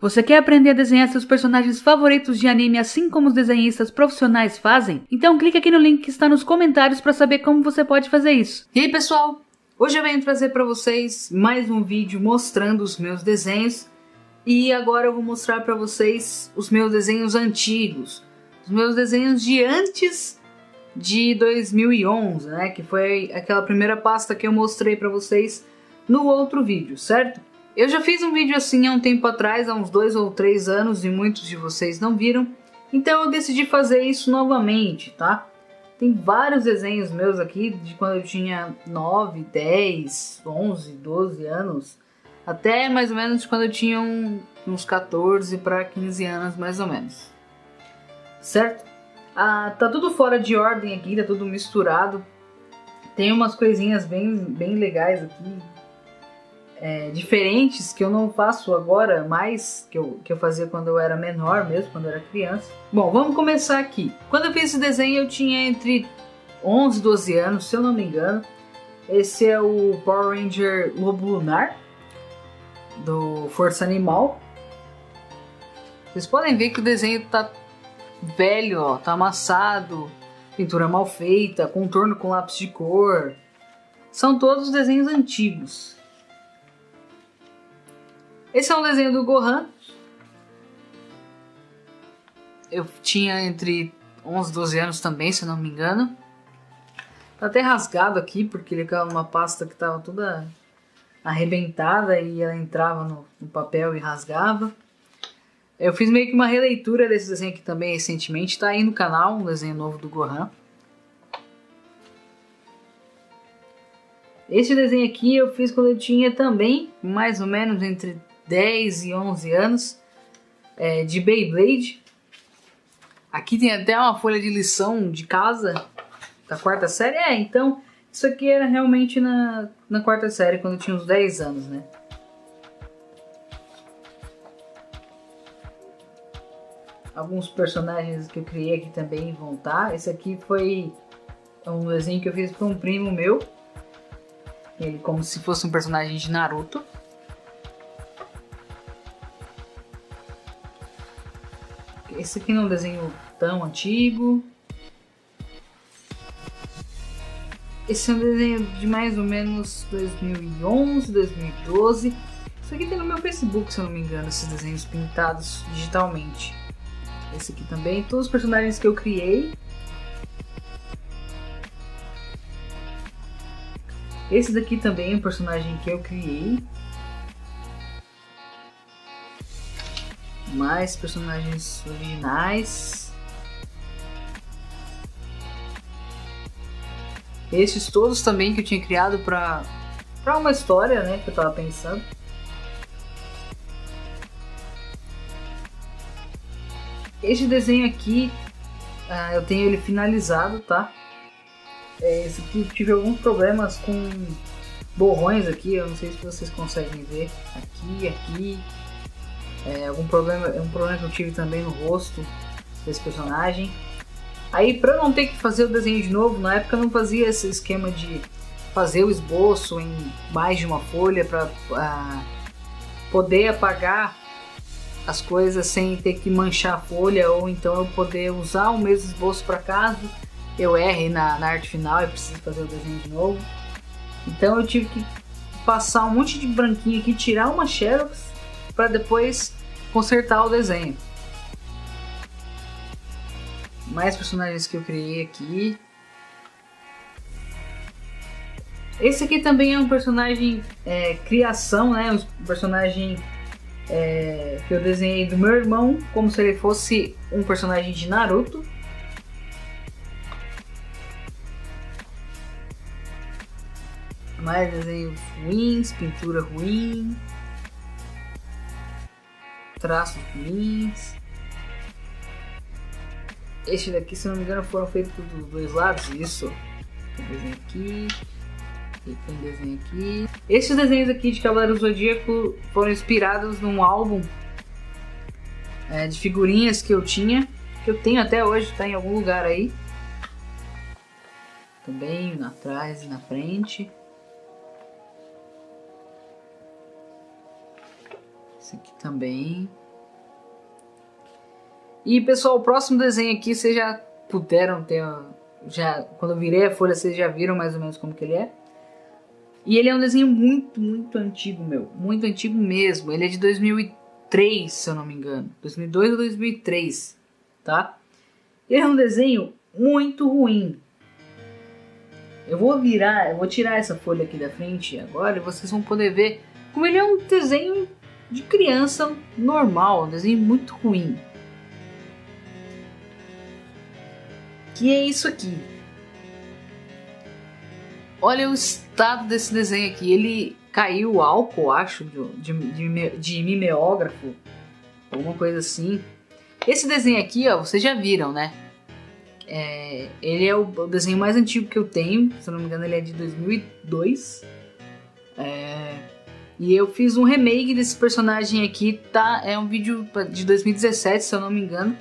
Você quer aprender a desenhar seus personagens favoritos de anime assim como os desenhistas profissionais fazem? Então clique aqui no link que está nos comentários para saber como você pode fazer isso. E aí pessoal, hoje eu venho trazer para vocês mais um vídeo mostrando os meus desenhos e agora eu vou mostrar para vocês os meus desenhos antigos, os meus desenhos de antes de 2011, né, que foi aquela primeira pasta que eu mostrei para vocês no outro vídeo, certo? Eu já fiz um vídeo assim há um tempo atrás, há uns dois ou três anos, e muitos de vocês não viram, então eu decidi fazer isso novamente, tá? Tem vários desenhos meus aqui de quando eu tinha 9, 10, 11, 12 anos, até mais ou menos quando eu tinha uns 14 para 15 anos, mais ou menos. Certo? Ah, tá tudo fora de ordem aqui, tá tudo misturado. Tem umas coisinhas bem, bem legais aqui, é, diferentes que eu não faço agora mais, que eu, que eu fazia quando eu era menor mesmo, quando eu era criança. Bom, vamos começar aqui. Quando eu fiz esse desenho eu tinha entre 11 e 12 anos, se eu não me engano. Esse é o Power Ranger Lobo Lunar, do Força Animal. Vocês podem ver que o desenho tá velho, ó, tá amassado, pintura mal feita, contorno com lápis de cor. São todos desenhos antigos. Esse é um desenho do Gohan. Eu tinha entre 11 e 12 anos também, se não me engano. Tá até rasgado aqui, porque ele ficava numa pasta que tava toda arrebentada e ela entrava no, no, papel e rasgava. Eu fiz meio que uma releitura desse desenho aqui também recentemente. Tá aí no canal, um desenho novo do Gohan. Esse desenho aqui eu fiz quando eu tinha também mais ou menos entre 10 e 11 anos é, de Beyblade. Aqui tem até uma folha de lição de casa da quarta série. É, então isso aqui era realmente na, na quarta série, quando eu tinha uns 10 anos, né? Alguns personagens que eu criei aqui também vão estar. Esse aqui foi um desenho que eu fiz para um primo meu. Ele como se fosse um personagem de Naruto. Esse aqui não é um desenho tão antigo. Esse é um desenho de mais ou menos 2011, 2012. Isso aqui tem no meu Facebook, se eu não me engano, esses desenhos pintados digitalmente. Esse aqui também, todos os personagens que eu criei. Esse daqui também é um personagem que eu criei. Mais personagens originais. Esses todos também que eu tinha criado para para uma história, né, que eu tava pensando. Este desenho aqui, uh, eu tenho ele finalizado, tá? É, esse aqui tive alguns problemas com borrões aqui, eu não sei se vocês conseguem ver. Aqui, aqui, é, algum problema, é um problema que eu tive também no rosto desse personagem. Aí, pra não ter que fazer o desenho de novo, na época eu não fazia esse esquema de fazer o esboço em mais de uma folha para uh, poder apagar as coisas sem ter que manchar a folha ou então eu poder usar o mesmo esboço para caso eu erre na, na arte final e precise fazer o desenho de novo. Então eu tive que passar um monte de branquinho aqui, tirar uma xerox para depois consertar o desenho. Mais personagens que eu criei aqui. Esse aqui também é um personagem é, criação, né? Um personagem é, que eu desenhei do meu irmão, como se ele fosse um personagem de Naruto. Mais desenhos ruins, pintura ruim traços ruins. Este daqui, se não me engano, foram feitos dos dois lados. Isso. Tem desenho aqui. E tem desenho aqui. Esses desenhos aqui de Cavaleiro Zodíaco foram inspirados num álbum é, de figurinhas que eu tinha. Que eu tenho até hoje, está em algum lugar aí. Também atrás e na frente. Esse aqui também. E pessoal, o próximo desenho aqui vocês já puderam ter. Já, quando eu virei a folha, vocês já viram mais ou menos como que ele é. E ele é um desenho muito, muito antigo, meu. Muito antigo mesmo. Ele é de 2003, se eu não me engano. 2002 ou 2003, tá? Ele é um desenho muito ruim. Eu vou virar, eu vou tirar essa folha aqui da frente agora e vocês vão poder ver como ele é um desenho de criança normal, um desenho muito ruim. Que é isso aqui. Olha o estado desse desenho aqui. Ele caiu álcool, acho, de, de, de mimeógrafo. Alguma coisa assim. Esse desenho aqui, ó, vocês já viram, né? É, ele é o, o, desenho mais antigo que eu tenho. Se não me engano, ele é de 2002. É, e eu fiz um remake desse personagem aqui, tá? É um vídeo de 2017, se eu não me engano.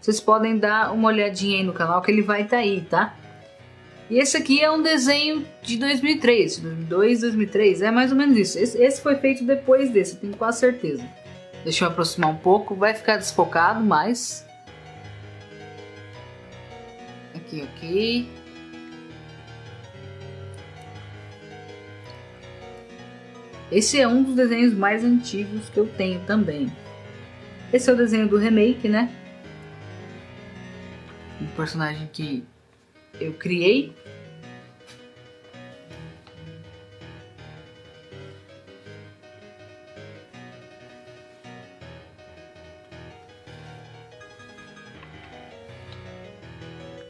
Vocês podem dar uma olhadinha aí no canal que ele vai estar tá aí, tá? E esse aqui é um desenho de 2003, 2002, 2003, é mais ou menos isso. Esse, esse foi feito depois desse, tenho quase certeza. Deixa eu aproximar um pouco, vai ficar desfocado, mas... Aqui, ok. Esse é um dos desenhos mais antigos que eu tenho também. Esse é o desenho do remake, né? Um personagem que eu criei.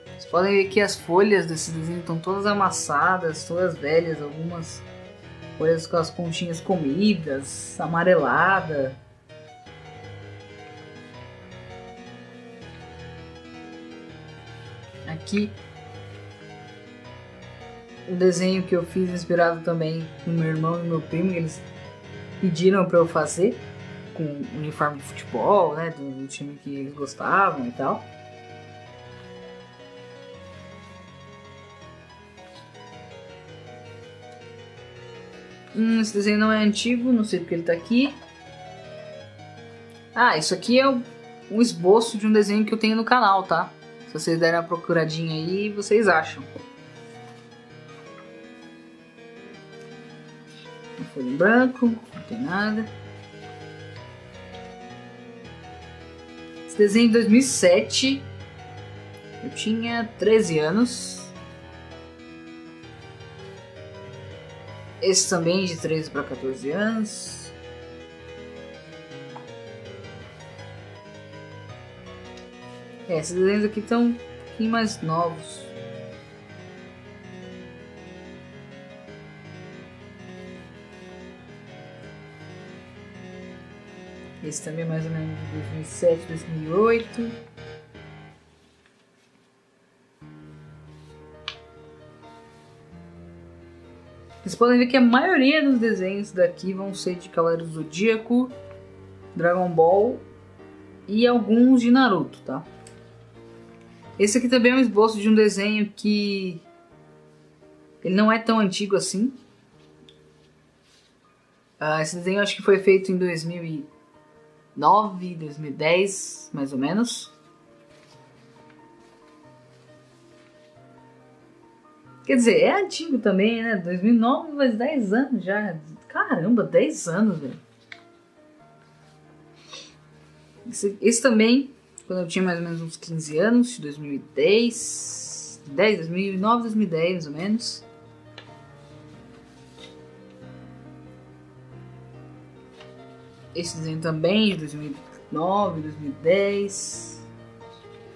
Vocês podem ver que as folhas desse desenho estão todas amassadas, todas velhas, algumas folhas com as pontinhas comidas, amarelada. Aqui um desenho que eu fiz inspirado também no meu irmão e meu primo, eles pediram para eu fazer com uniforme de futebol, né, do time que eles gostavam e tal. Hum, esse desenho não é antigo, não sei porque ele tá aqui. Ah, isso aqui é um esboço de um desenho que eu tenho no canal, tá? Se vocês derem uma procuradinha aí, vocês acham. Uma folha em branco, não tem nada. Esse desenho de 2007. Eu tinha 13 anos. Esse também de 13 para 14 anos. É, esses desenhos aqui estão um pouquinho mais novos. Esse também é mais ou menos de 2007, 2008. Vocês podem ver que a maioria dos desenhos daqui vão ser de Cavaleiro Zodíaco, Dragon Ball e alguns de Naruto, tá? Esse aqui também é um esboço de um desenho que ele não é tão antigo assim. Uh, esse desenho acho que foi feito em 2009, 2010, mais ou menos. Quer dizer, é antigo também, né? 2009 faz 10 anos já. Caramba, 10 anos, velho. Esse, esse, também, quando eu tinha mais ou menos uns 15 anos, 2010. 10, 2009, 2010 mais ou menos. Esse desenho também, de 2009, 2010.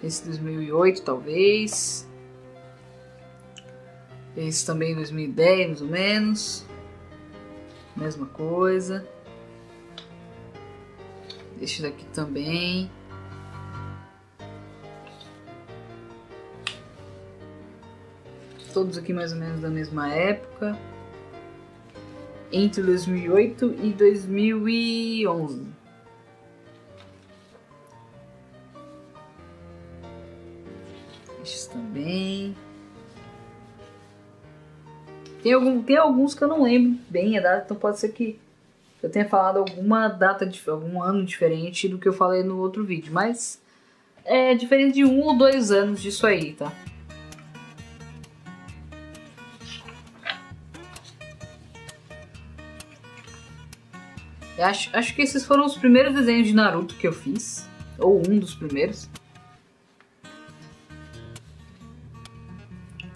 Esse 2008 talvez. Esse também em 2010, mais ou menos. Mesma coisa. Este daqui também. Todos aqui mais ou menos da mesma época. Entre 2008 e 2011. Estes também. Tem, algum, tem alguns que eu não lembro bem a data, então pode ser que eu tenha falado alguma data, algum ano diferente do que eu falei no outro vídeo. Mas é diferente de um ou dois anos disso aí, tá? Acho, acho que esses foram os primeiros desenhos de Naruto que eu fiz. Ou um dos primeiros.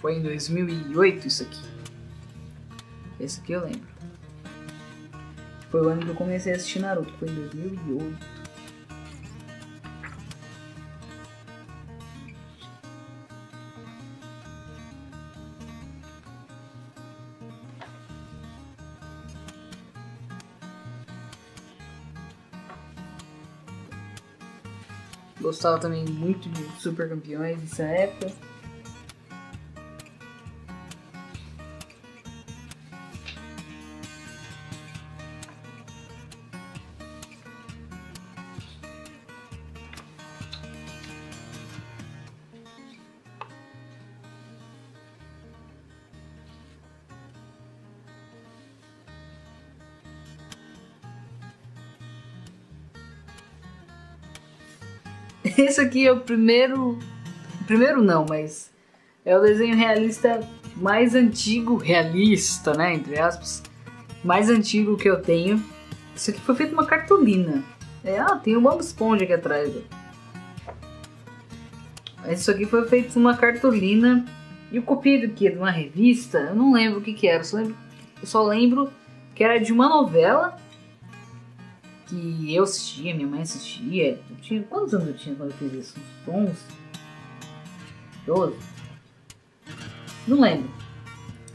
Foi em 2008 isso aqui. Esse aqui eu lembro. Foi o ano que eu comecei a assistir Naruto. Foi em 2008. Gostava também muito de Super Campeões nessa época. Esse aqui é o primeiro. Primeiro não, mas é o desenho realista mais antigo, realista, né? Entre aspas, mais antigo que eu tenho. Isso aqui foi feito uma cartolina. É, ah, tem um Bob Esponja aqui atrás. Ó. Isso aqui foi feito uma cartolina. E o copiei do que? De uma revista? Eu não lembro o que, que era. Eu só lembro, eu só lembro que era de uma novela que eu assistia, minha mãe assistia. Eu tinha, quantos anos eu tinha quando eu fiz isso? Uns 11? 12? Não lembro.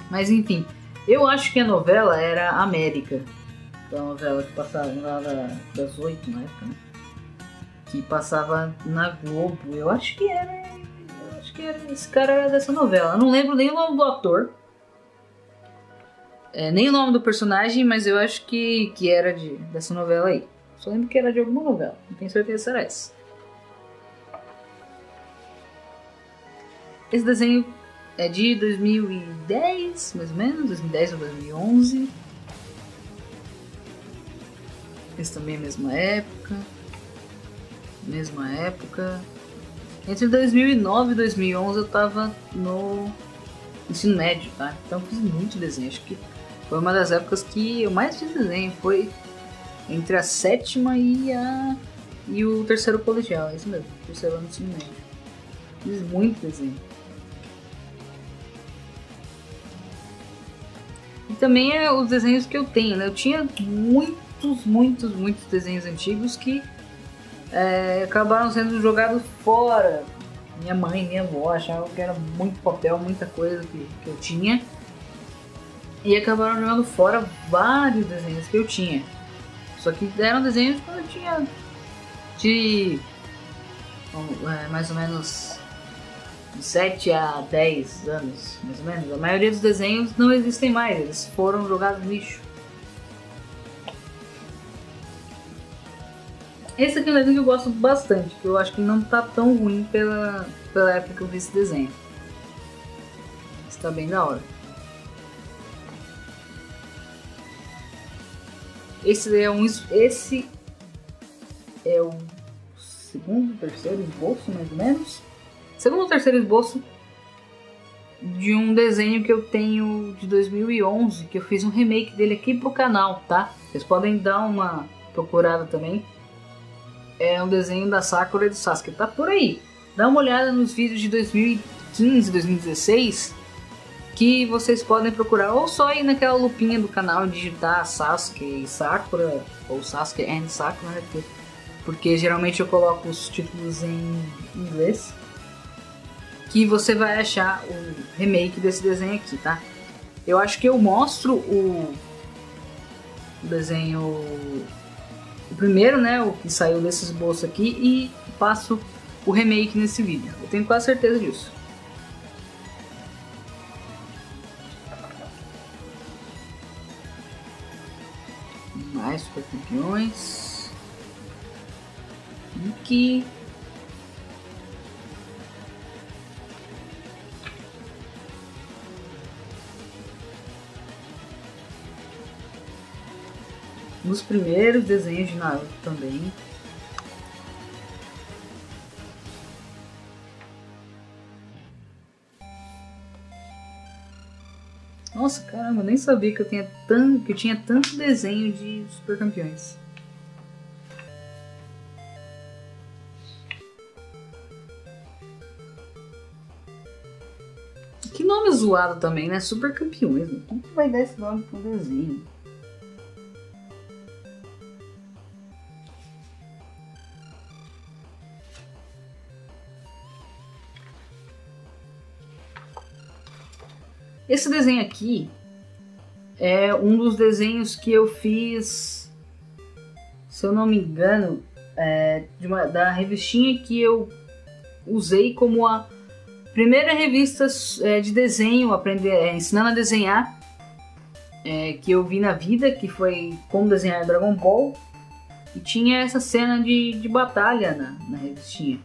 Mas enfim, eu acho que a novela era América. A novela que passava lá das 8 na época, né? Que passava na Globo. Eu acho que era. Eu acho que era. Esse cara era dessa novela. Eu não lembro nem o nome do ator. É, nem o nome do personagem, mas eu acho que, que era de, dessa novela aí. Só lembro que era de alguma novela, não tenho certeza se era essa. Esse desenho é de 2010, mais ou menos, 2010 ou 2011. Esse também é a mesma época. Mesma época. Entre 2009 e 2011 eu tava no ensino médio, tá? Então eu fiz muito desenho. Acho que foi uma das épocas que eu mais fiz desenho. Foi entre a sétima e a e o terceiro colegial, é isso mesmo, terceiro ano do ensino médio. Fiz muito desenho. E também é os desenhos que eu tenho, né? Eu tinha muitos, muitos, muitos desenhos antigos que é, acabaram sendo jogados fora. Minha mãe, minha avó achavam que era muito papel, muita coisa que, que eu tinha. E acabaram jogando fora vários desenhos que eu tinha. Só que eram desenhos quando eu tinha de é, mais ou menos de 7 a 10 anos, mais ou menos. A maioria dos desenhos não existem mais, eles foram jogados no lixo. Esse aqui é um desenho que eu gosto bastante, que eu acho que não tá tão ruim pela, pela época que eu vi esse desenho. Está bem da hora. Esse é um esse é o segundo, terceiro esboço, mais ou menos. Segundo ou terceiro esboço de um desenho que eu tenho de 2011, que eu fiz um remake dele aqui pro canal, tá? Vocês podem dar uma procurada também. É um desenho da Sakura e do Sasuke, tá por aí. Dá uma olhada nos vídeos de 2015, 2016 que vocês podem procurar ou só ir naquela lupinha do canal e digitar Sasuke e Sakura ou Sasuke and Sakura, né? porque, geralmente eu coloco os títulos em inglês que você vai achar o remake desse desenho aqui, tá? Eu acho que eu mostro o, o desenho o primeiro, né, o que saiu desse esboço aqui e passo o remake nesse vídeo. Eu tenho quase certeza disso. Mais super campeões. Mickey. Nos primeiros desenhos de Naruto também. Nossa, caramba, nem sabia que eu tinha tanto, que eu tinha tanto desenho de super campeões. Que nome zoado também, né? Super campeões. Né? Quem que vai dar esse nome pro desenho? Esse desenho aqui é um dos desenhos que eu fiz, se eu não me engano, é, uma, da revistinha que eu usei como a primeira revista é, de desenho, aprender, é, ensinando a desenhar, é, que eu vi na vida, que foi como desenhar Dragon Ball. E tinha essa cena de, de batalha na, na revistinha.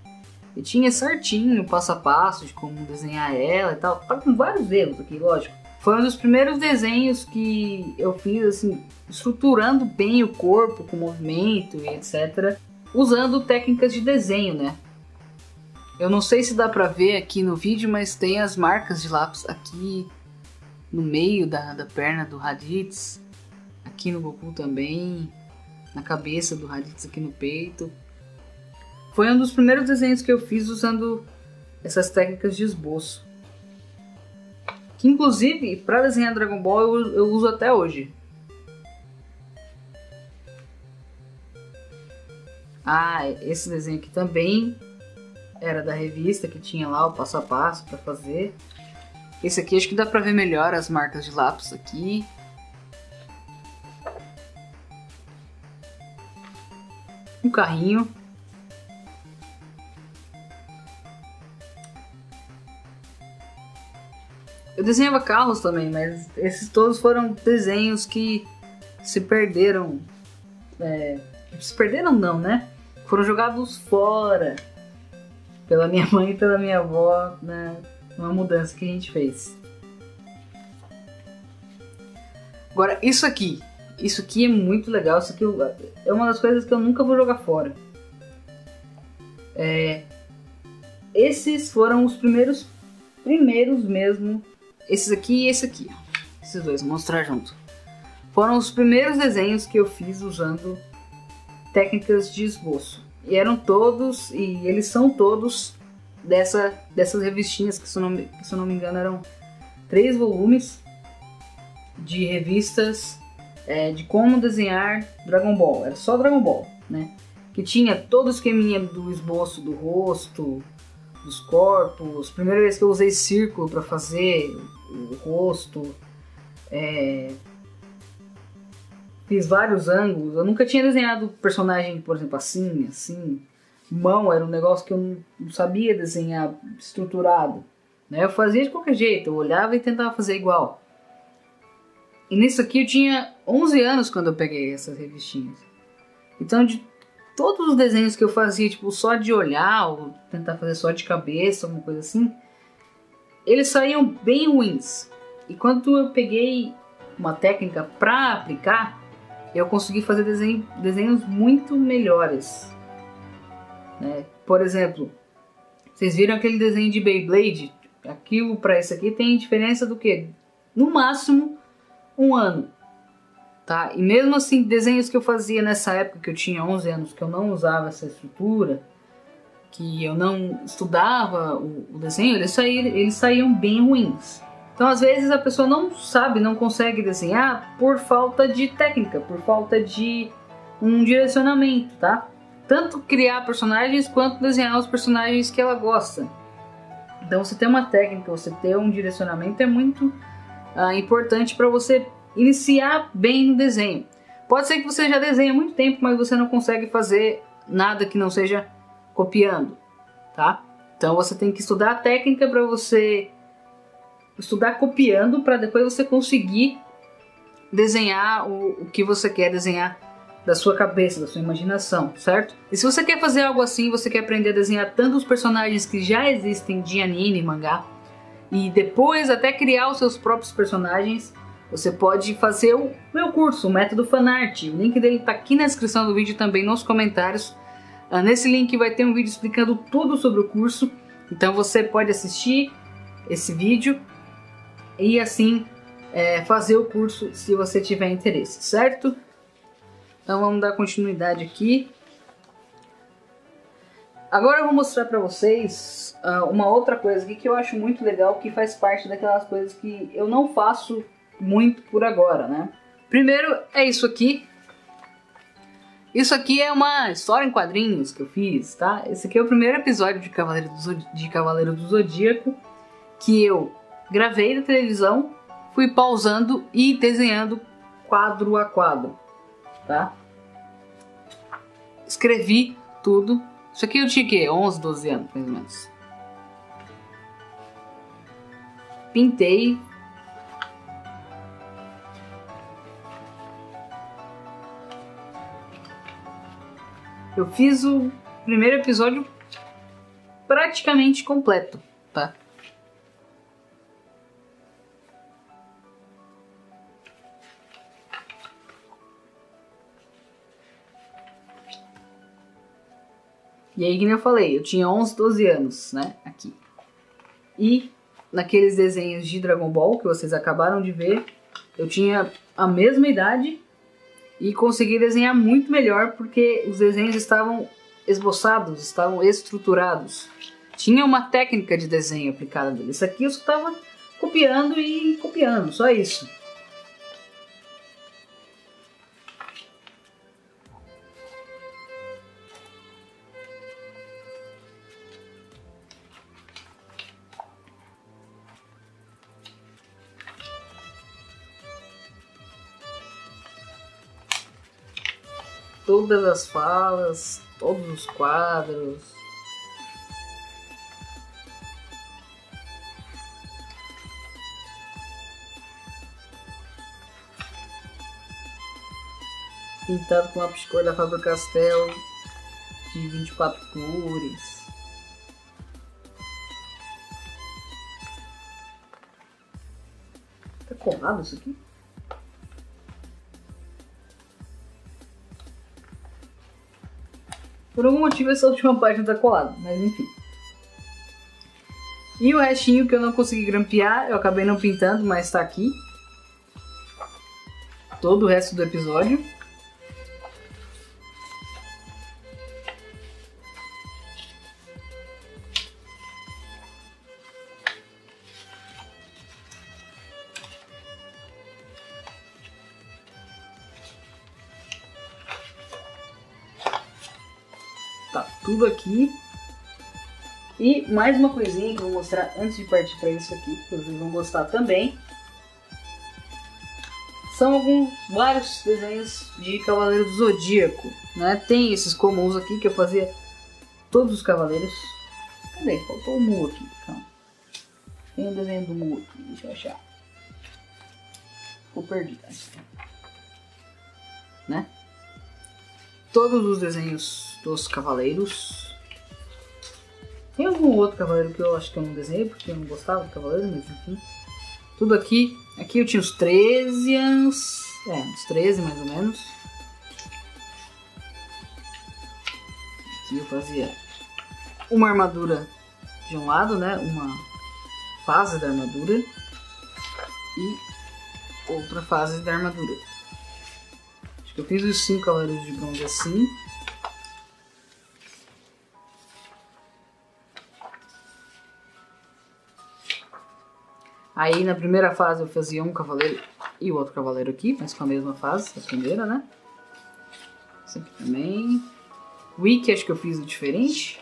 E tinha certinho, passo a passo, de como desenhar ela e tal. Tá com vários erros aqui, lógico. Foi um dos primeiros desenhos que eu fiz, assim, estruturando bem o corpo, com movimento e etc. Usando técnicas de desenho, né? Eu não sei se dá pra ver aqui no vídeo, mas tem as marcas de lápis aqui no meio da, da perna do Raditz. Aqui no Goku também. Na cabeça do Raditz aqui no peito. Foi um dos primeiros desenhos que eu fiz usando essas técnicas de esboço. Que inclusive, para desenhar Dragon Ball eu, eu uso até hoje. Ah, esse desenho aqui também era da revista que tinha lá o passo a passo para fazer. Esse aqui acho que dá pra ver melhor as marcas de lápis aqui. Um carrinho. Eu desenhava carros também, mas esses todos foram desenhos que se perderam. É, se perderam não, né? Foram jogados fora pela minha mãe e pela minha avó né, mudança que a gente fez. Agora, isso aqui. Isso aqui é muito legal. Isso aqui é uma das coisas que eu nunca vou jogar fora. É, esses foram os primeiros, primeiros mesmo esses aqui e esse aqui. Esses dois, vou mostrar junto. Foram os primeiros desenhos que eu fiz usando técnicas de esboço. E eram todos, e eles são todos dessa, dessas revistinhas, que se, não, que se eu não me engano eram três volumes de revistas é, de como desenhar Dragon Ball. Era só Dragon Ball, né? Que tinha todo o esqueminha do esboço do rosto, dos corpos. Primeira vez que eu usei círculo para fazer o rosto. É... Fiz vários ângulos. Eu nunca tinha desenhado personagem, por exemplo, assim, assim. Mão era um negócio que eu não sabia desenhar estruturado. Né? Eu fazia de qualquer jeito, eu olhava e tentava fazer igual. E nisso aqui eu tinha 11 anos quando eu peguei essas revistinhas. Então, de todos os desenhos que eu fazia, tipo, só de olhar, ou tentar fazer só de cabeça, alguma coisa assim, eles saíam bem ruins. E quando eu peguei uma técnica para aplicar, eu consegui fazer desenho, desenhos muito melhores. Né? Por exemplo, vocês viram aquele desenho de Beyblade? Aquilo para esse aqui tem diferença do que? No máximo um ano tá? E mesmo assim, desenhos que eu fazia nessa época que eu tinha 11 anos, que eu não usava essa estrutura, que eu não estudava o, o desenho, eles saíam, eles saíam bem ruins. Então, às vezes, a pessoa não sabe, não consegue desenhar por falta de técnica, por falta de um direcionamento, tá? Tanto criar personagens quanto desenhar os personagens que ela gosta. Então, você ter uma técnica, você ter um direcionamento é muito ah, importante para você iniciar bem no desenho. Pode ser que você já desenhe há muito tempo, mas você não consegue fazer nada que não seja copiando, tá? Então você tem que estudar a técnica para você estudar copiando para depois você conseguir desenhar o, o que você quer desenhar da sua cabeça, da sua imaginação, certo? E se você quer fazer algo assim, você quer aprender a desenhar tanto os personagens que já existem de anime e mangá, e depois até criar os seus próprios personagens, você pode fazer o meu curso, o Método Fanart. O link dele está aqui na descrição do vídeo também nos comentários. Uh, nesse link vai ter um vídeo explicando tudo sobre o curso. Então você pode assistir esse vídeo e assim é, fazer o curso se você tiver interesse, certo? Então vamos dar continuidade aqui. Agora eu vou mostrar para vocês uh, uma outra coisa aqui que eu acho muito legal, que faz parte daquelas coisas que eu não faço muito por agora, né? Primeiro é isso aqui. Isso aqui é uma história em quadrinhos que eu fiz, tá? Esse aqui é o primeiro episódio de Cavaleiro do, de Cavaleiro do Zodíaco que eu gravei na televisão, fui pausando e desenhando quadro a quadro, tá? Escrevi tudo isso aqui eu tinha que 11, 12 anos, mais ou menos. Pintei. Eu fiz o primeiro episódio praticamente completo, tá? E aí, como eu falei, eu tinha 11, 12 anos, né? Aqui. E naqueles desenhos de Dragon Ball que vocês acabaram de ver, eu tinha a mesma idade e consegui desenhar muito melhor porque os desenhos estavam esboçados, estavam estruturados. Tinha uma técnica de desenho aplicada. Isso aqui eu estava copiando e copiando, só isso. Todas as falas, todos os quadros. Pintado com lápis de cor da Faber-Castell de 24 cores. Tá colado isso aqui? Por algum motivo essa última página tá colada, mas enfim. E o restinho que eu não consegui grampear, eu acabei não pintando, mas tá aqui. Todo o resto do episódio. Mais uma coisinha que eu vou mostrar antes de partir para isso aqui, que vocês vão gostar também. São alguns, vários desenhos de Cavaleiro do Zodíaco. Né? Tem esses comuns aqui que eu fazia todos os cavaleiros. Cadê? Faltou o Mu aqui. Calma. Tem o um desenho do Mu aqui, deixa eu achar. Ficou perdido. Né? Todos os desenhos dos cavaleiros. Tem algum outro cavaleiro que eu acho que eu não desenhei, porque eu não gostava do cavaleiro, mas enfim. Tudo aqui. Aqui eu tinha uns 13 anos. É, uns 13 mais ou menos. Aqui eu fazia uma armadura de um lado, né? Uma fase da armadura. E outra fase da armadura. Acho que eu fiz os 5 cavaleiros de bronze assim. Aí na primeira fase eu fazia um cavaleiro e o outro cavaleiro aqui, mas com a mesma fase, a primeira, né? Esse aqui também. Wiki acho que eu fiz o diferente.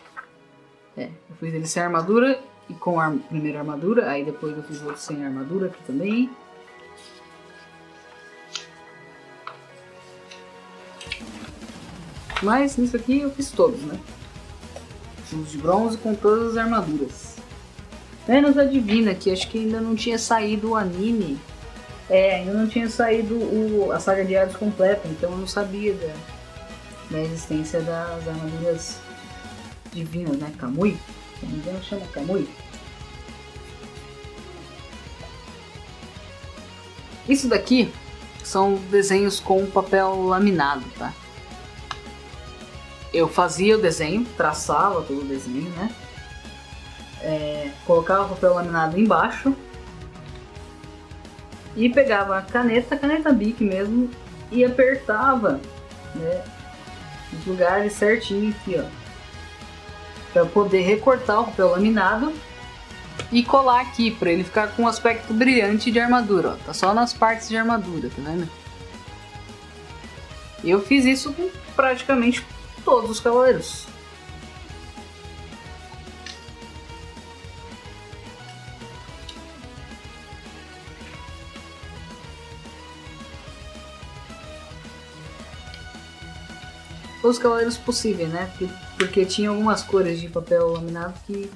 É, eu fiz ele sem armadura e com a primeira armadura. Aí depois eu fiz outro sem armadura aqui também. Mas nisso aqui eu fiz todos, né? Os de bronze com todas as armaduras. Menos a Divina, que acho que ainda não tinha saído o anime. É, ainda não tinha saído o, a saga de Hades completa, então eu não sabia da, da existência das armaduras divinas, né? Kamui? Se não me engano chama Kamui. Isso daqui são desenhos com papel laminado, tá? Eu fazia o desenho, traçava todo o desenho, né? Colocava o papel laminado embaixo e pegava a caneta, caneta Bic mesmo, e apertava, né, os lugares certinho aqui, ó, para poder recortar o papel laminado e colar aqui para ele ficar com um aspecto brilhante de armadura, ó. Tá só nas partes de armadura, tá vendo? Eu fiz isso com praticamente todos os cavaleiros. Os cavaleiros possíveis, né? Porque, porque, tinha algumas cores de papel laminado que.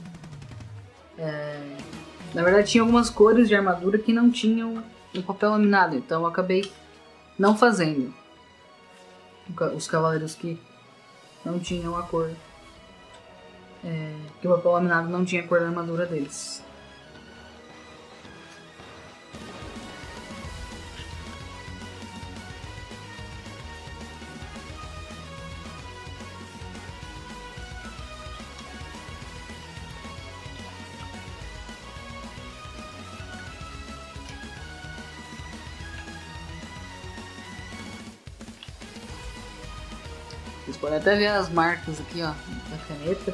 É, na verdade, tinha algumas cores de armadura que não tinham no papel laminado, então eu acabei não fazendo os cavaleiros que não tinham a cor. É, que o papel laminado não tinha a cor da armadura deles. Vocês podem até ver as marcas aqui, ó, da caneta.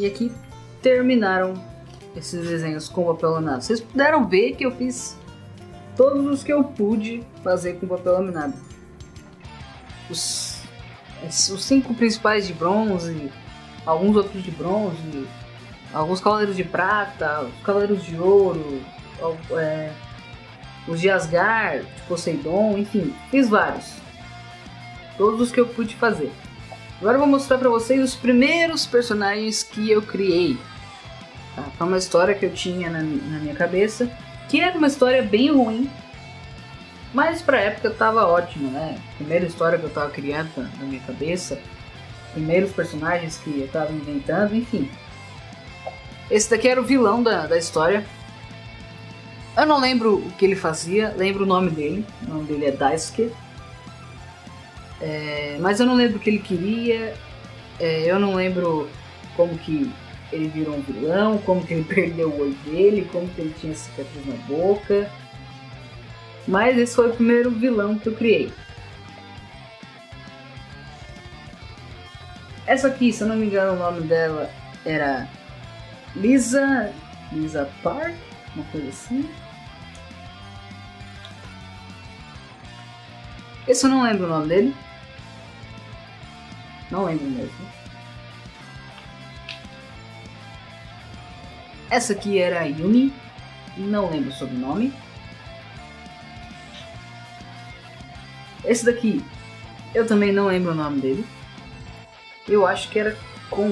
E aqui terminaram esses desenhos com papel laminado. Vocês puderam ver que eu fiz todos os que eu pude fazer com papel laminado. Os, os cinco principais de bronze, alguns outros de bronze, alguns cavaleiros de prata, os cavaleiros de ouro, é, os de Asgard, de Poseidon, enfim, fiz vários. Todos os que eu pude fazer. Agora eu vou mostrar para vocês os primeiros personagens que eu criei. Tá? Foi uma história que eu tinha na, na minha cabeça, que era uma história bem ruim, mas pra época tava ótimo, né? Primeira história que eu tava criando na minha cabeça, primeiros personagens que eu tava inventando, enfim. Esse daqui era o vilão da, da história. Eu não lembro o que ele fazia, lembro o nome dele. O nome dele é Daisuke. É, mas eu não lembro o que ele queria, é, eu não lembro como que ele virou um vilão, como que ele perdeu o olho dele, como que ele tinha cicatriz na boca. Mas esse foi o primeiro vilão que eu criei. Essa aqui, se eu não me engano, o nome dela era Lisa. Lisa Park, uma coisa assim. Esse eu não lembro o nome dele. Não lembro mesmo. Essa aqui era Yumi, não lembro o sobrenome. Esse daqui, eu também não lembro o nome dele. Eu acho que era com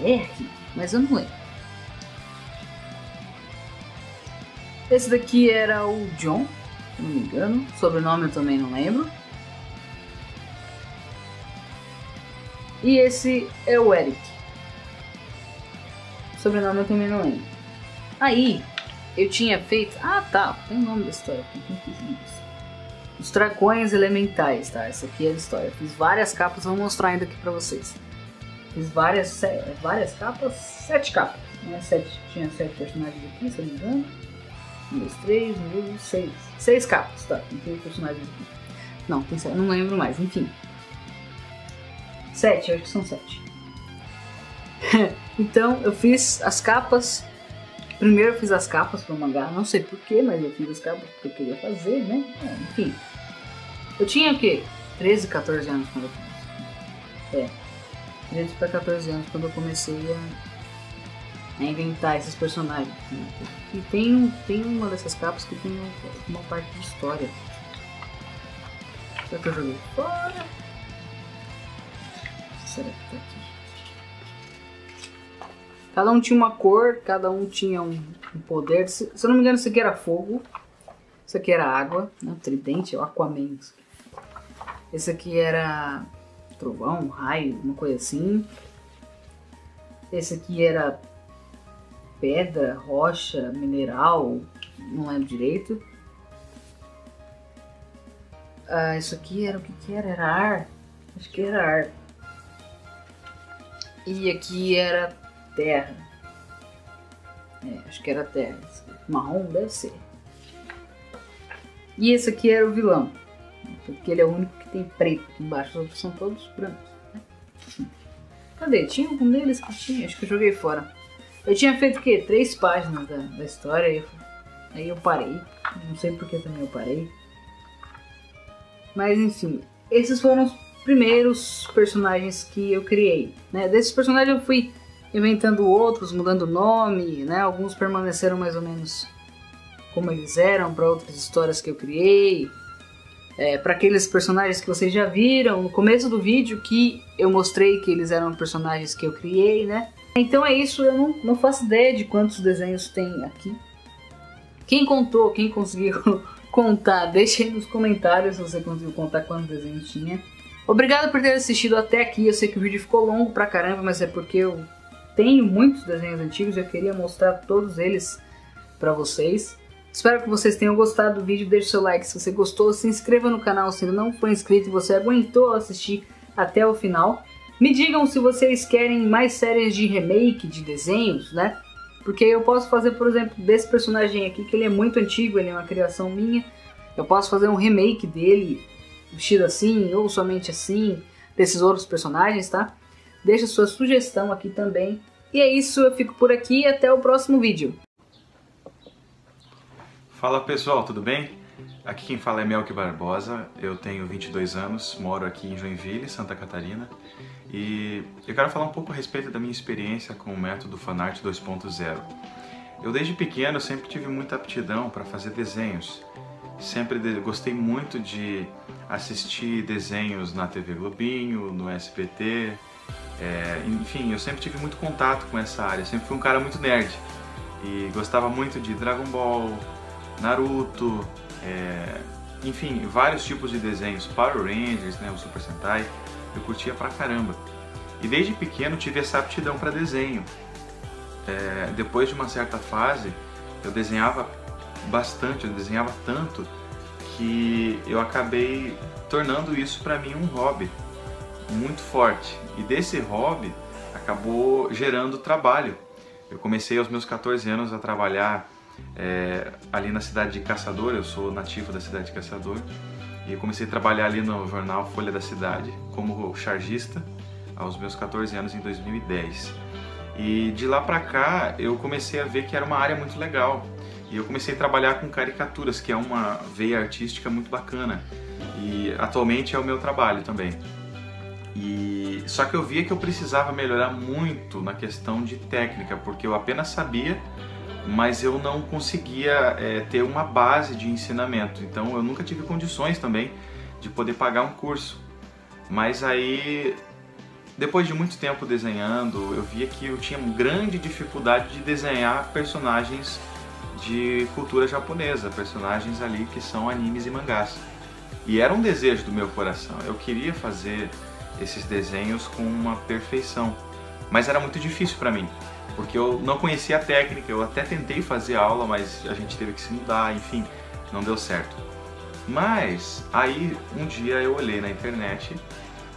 R, mas eu não lembro. Esse daqui era o John, se não me engano. Sobrenome eu também não lembro. E esse é o Eric. Sobrenome eu também não lembro. Aí, eu tinha feito. Ah, tá. Tem o nome da história. Os dragões elementais, tá? Essa aqui é a história. Fiz várias capas, vou mostrar ainda aqui pra vocês. Fiz várias, várias capas, sete capas. Né? Sete, tinha sete personagens aqui, se eu não me engano. Um, dois, três, um, dois, seis. Seis capas, tá? Não tem personagens aqui. Não, tem não lembro mais, enfim. Sete, acho que são sete. então eu fiz as capas. Primeiro eu fiz as capas para o mangá, não sei porquê, mas eu fiz as capas porque eu queria fazer, né? É, enfim. Eu tinha o quê? 13, 14 anos quando eu comecei. É, 13 para 14 anos quando eu comecei a, a inventar esses personagens. Né? E tem, tem uma dessas capas que tem uma parte de história. Será que eu joguei fora? Será que tá aqui? Cada um tinha uma cor, cada um tinha um, um poder. Se, se, eu não me engano, isso aqui era fogo. Isso aqui era água, né? tridente, é o Aquaman. Esse aqui era trovão, raio, uma coisa assim. Esse aqui era pedra, rocha, mineral, não lembro direito. Ah, isso aqui era o que, que era? Era ar? Acho que era ar. E aqui era terra. É, acho que era terra. Marrom deve ser. E esse aqui era o vilão. Porque ele é o único que tem preto aqui embaixo. Os outros são todos brancos. Né? Cadê? Tinha algum deles que tinha? Acho que eu joguei fora. Eu tinha feito o quê? Três páginas da, da história. Aí eu parei. Não sei porque também eu parei. Mas enfim, esses foram os primeiros personagens que eu criei. Né? Desses personagens eu fui inventando outros, mudando nome, né? Alguns permaneceram mais ou menos como eles eram para outras histórias que eu criei. É, para aqueles personagens que vocês já viram no começo do vídeo que eu mostrei que eles eram personagens que eu criei, né? Então é isso, eu não, não faço ideia de quantos desenhos tem aqui. Quem contou, quem conseguiu contar, deixe aí nos comentários se você conseguiu contar quantos desenhos tinha. Obrigado por ter assistido até aqui, eu sei que o vídeo ficou longo pra caramba, mas é porque eu tenho muitos desenhos antigos e eu queria mostrar todos eles para vocês. Espero que vocês tenham gostado do vídeo, deixe seu like se você gostou, se inscreva no canal se ainda não for inscrito e você aguentou assistir até o final. Me digam se vocês querem mais séries de remake de desenhos, né? Porque eu posso fazer, por exemplo, desse personagem aqui, que ele é muito antigo, ele é uma criação minha. Eu posso fazer um remake dele, vestido assim, ou somente assim, desses outros personagens, tá? Deixa sua sugestão aqui também. E é isso, eu fico por aqui e até o próximo vídeo. Fala pessoal, tudo bem? Aqui quem fala é Melk Barbosa, eu tenho 22 anos, moro aqui em Joinville, Santa Catarina e eu quero falar um pouco a respeito da minha experiência com o método Fanart 2.0. Eu desde pequeno sempre tive muita aptidão para fazer desenhos, sempre gostei muito de assistir desenhos na TV Globinho, no SBT, é, enfim, eu sempre tive muito contato com essa área, sempre fui um cara muito nerd e gostava muito de Dragon Ball, Naruto, é, enfim, vários tipos de desenhos, Power Rangers, né, o Super Sentai, eu curtia pra caramba. E desde pequeno tive essa aptidão para desenho. É, depois de uma certa fase, eu desenhava bastante, eu desenhava tanto que eu acabei tornando isso para mim um hobby muito forte. E desse hobby acabou gerando trabalho. Eu comecei aos meus 14 anos a trabalhar é, ali na cidade de Caçador, eu sou nativo da cidade de Caçador, e comecei a trabalhar ali no jornal Folha da Cidade como chargista aos meus 14 anos em 2010. E de lá para cá eu comecei a ver que era uma área muito legal. E eu comecei a trabalhar com caricaturas, que é uma veia artística muito bacana. E atualmente é o meu trabalho também. E só que eu via que eu precisava melhorar muito na questão de técnica, porque eu apenas sabia, mas eu não conseguia é, ter uma base de ensinamento. Então eu nunca tive condições também de poder pagar um curso. Mas aí, depois de muito tempo desenhando, eu via que eu tinha grande dificuldade de desenhar personagens de cultura japonesa, personagens ali que são animes e mangás. E era um desejo do meu coração. Eu queria fazer esses desenhos com uma perfeição. Mas era muito difícil para mim, porque eu não conhecia a técnica, eu até tentei fazer aula, mas a gente teve que se mudar, enfim, não deu certo. Mas aí um dia eu olhei na internet,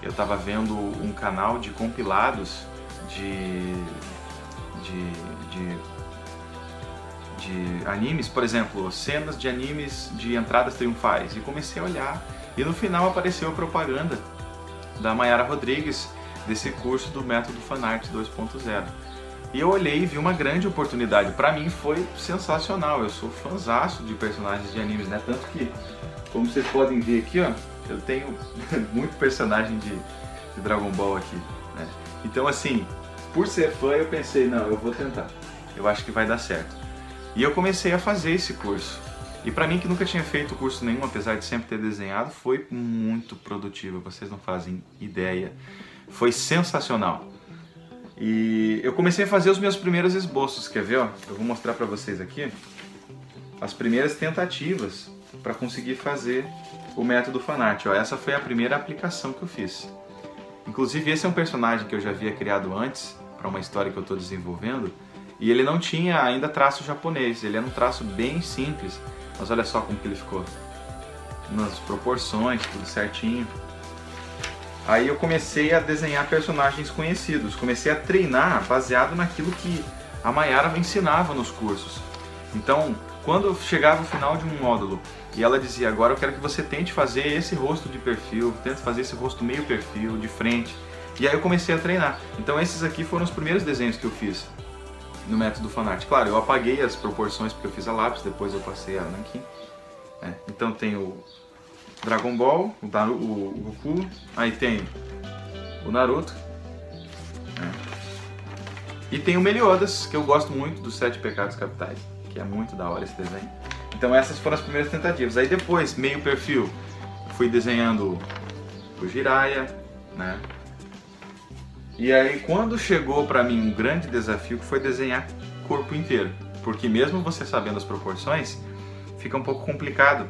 eu estava vendo um canal de compilados de, de, de, de animes, por exemplo, cenas de animes de entradas triunfais, e comecei a olhar e no final apareceu a propaganda da Mayara Rodrigues desse curso do método Fanart 2.0. E eu olhei e vi uma grande oportunidade. Para mim foi sensacional. Eu sou fãzaço de personagens de animes, né? Tanto que, como vocês podem ver aqui, ó, eu tenho muito personagem de, de Dragon Ball aqui, né? Então assim, por ser fã eu pensei, não, eu vou tentar. Eu acho que vai dar certo. E eu comecei a fazer esse curso. E para mim que nunca tinha feito curso nenhum, apesar de sempre ter desenhado, foi muito produtivo, vocês não fazem ideia. Foi sensacional. E eu comecei a fazer os meus primeiros esboços, quer ver? Ó? Eu vou mostrar para vocês aqui as primeiras tentativas para conseguir fazer o método Fanart. Ó, essa foi a primeira aplicação que eu fiz. Inclusive esse é um personagem que eu já havia criado antes para uma história que eu estou desenvolvendo e ele não tinha ainda traço japonês, ele era um traço bem simples, mas olha só como que ele ficou. Nas proporções, tudo certinho. Aí eu comecei a desenhar personagens conhecidos, comecei a treinar baseado naquilo que a Mayara me ensinava nos cursos. Então, quando chegava o final de um módulo e ela dizia, agora eu quero que você tente fazer esse rosto de perfil, tente fazer esse rosto meio perfil, de frente. E aí eu comecei a treinar. Então esses aqui foram os primeiros desenhos que eu fiz no método Fanart. Claro, eu apaguei as proporções porque eu fiz a lápis, depois eu passei a Nankin. É, então tem o Dragon Ball, o, Naru, o Goku, aí tem o Naruto. É. E tem o Meliodas, que eu gosto muito dos Sete Pecados Capitais, que é muito da hora esse desenho. Então essas foram as primeiras tentativas. Aí depois, meio perfil, fui desenhando o Jiraiya, né? E aí quando chegou para mim um grande desafio que foi desenhar corpo inteiro, porque mesmo você sabendo as proporções, fica um pouco complicado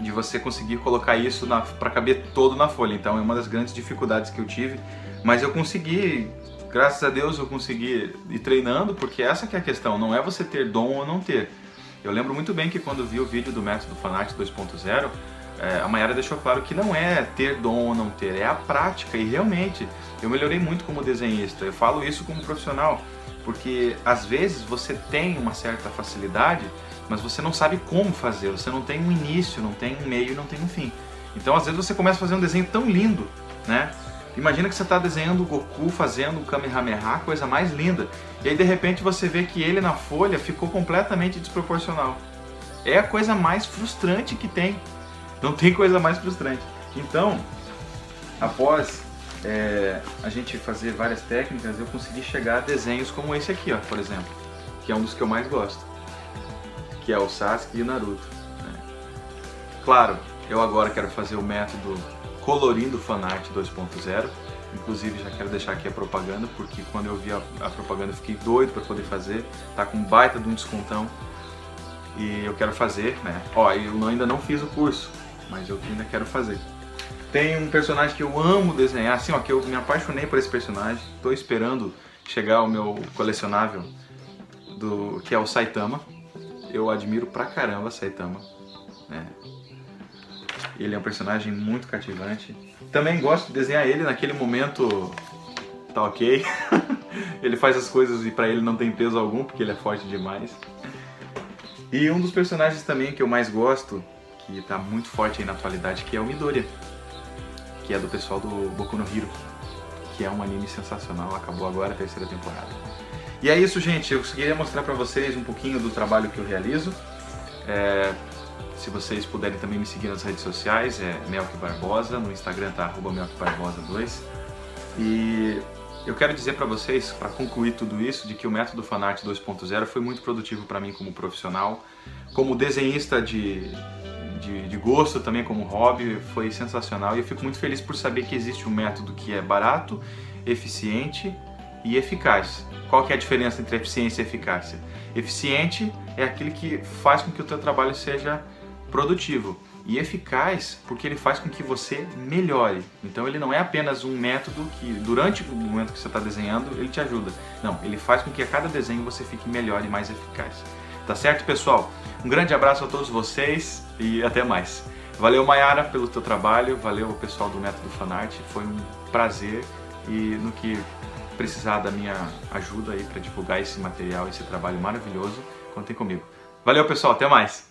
de você conseguir colocar isso para caber todo na folha. Então é uma das grandes dificuldades que eu tive, mas eu consegui, graças a Deus eu consegui ir treinando, porque essa que é a questão, não é você ter dom ou não ter. Eu lembro muito bem que quando vi o vídeo do método Fanart 2.0, é, a Mayara deixou claro que não é ter dom ou não ter, é a prática. E realmente, eu melhorei muito como desenhista. Eu falo isso como profissional, porque às vezes você tem uma certa facilidade, mas você não sabe como fazer. Você não tem um início, não tem um meio, não tem um fim. Então, às vezes você começa a fazer um desenho tão lindo, né? Imagina que você está desenhando o Goku fazendo o Kamehameha, coisa mais linda, e aí de repente você vê que ele na folha ficou completamente desproporcional. É a coisa mais frustrante que tem. Não tem coisa mais frustrante. Então, após é, a gente fazer várias técnicas, eu consegui chegar a desenhos como esse aqui, ó, por exemplo, que é um dos que eu mais gosto, que é o Sasuke e o Naruto. Né? Claro, eu agora quero fazer o método colorindo fanart 2.0, inclusive já quero deixar aqui a propaganda, porque quando eu vi a, a propaganda eu fiquei doido para poder fazer, tá com baita de um descontão, e eu quero fazer, né? Ó, eu ainda não fiz o curso, mas eu ainda quero fazer. Tem um personagem que eu amo desenhar, assim, ó, que eu me apaixonei por esse personagem. Estou esperando chegar ao meu colecionável, do que é o Saitama. Eu admiro pra caramba Saitama. Né? Ele é um personagem muito cativante. Também gosto de desenhar ele naquele momento tá ok. ele faz as coisas e para ele não tem peso algum, porque ele é forte demais. E um dos personagens também que eu mais gosto que está muito forte aí na atualidade, que é o Midoriya, que é do pessoal do Boku no Hero, que é um anime sensacional, acabou agora a terceira temporada. E é isso, gente, eu queria mostrar para vocês um pouquinho do trabalho que eu realizo. É, se vocês puderem também me seguir nas redes sociais, é Melk Barbosa, no Instagram tá arroba Barbosa2. E eu quero dizer para vocês, para concluir tudo isso, de que o método Fanart 2.0 foi muito produtivo para mim como profissional, como desenhista de, de, de, gosto também como hobby, foi sensacional e eu fico muito feliz por saber que existe um método que é barato, eficiente e eficaz. Qual que é a diferença entre eficiência e eficácia? Eficiente é aquele que faz com que o teu trabalho seja produtivo e eficaz porque ele faz com que você melhore. Então ele não é apenas um método que durante o momento que você está desenhando ele te ajuda. Não, ele faz com que a cada desenho você fique melhor e mais eficaz. Tá certo, pessoal? Um grande abraço a todos vocês e até mais. Valeu, Mayara, pelo teu trabalho, valeu pessoal do Método Fanart, foi um prazer e no que precisar da minha ajuda aí para divulgar esse material, esse trabalho maravilhoso, contem comigo. Valeu, pessoal, até mais!